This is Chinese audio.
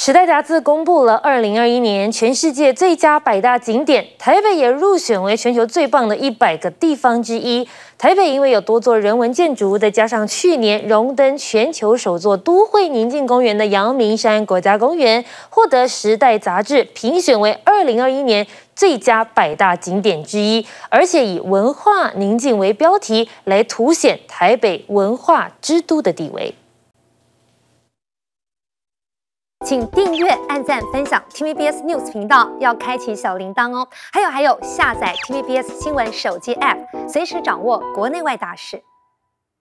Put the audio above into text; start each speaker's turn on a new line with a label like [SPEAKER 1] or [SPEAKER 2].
[SPEAKER 1] 时代杂志公布了二零二一年全世界最佳百大景点，台北也入选为全球最棒的一百个地方之一。台北因为有多座人文建筑，再加上去年荣登全球首座都会宁静公园的阳明山国家公园，获得时代杂志评选为二零二一年最佳百大景点之一，而且以文化宁静为标题，来凸显台北文化之都的地位。
[SPEAKER 2] 请订阅、按赞、分享 TVBS News 频道，要开启小铃铛哦。还有还有，下载 TVBS 新闻手机 App，随时掌握国内外大事。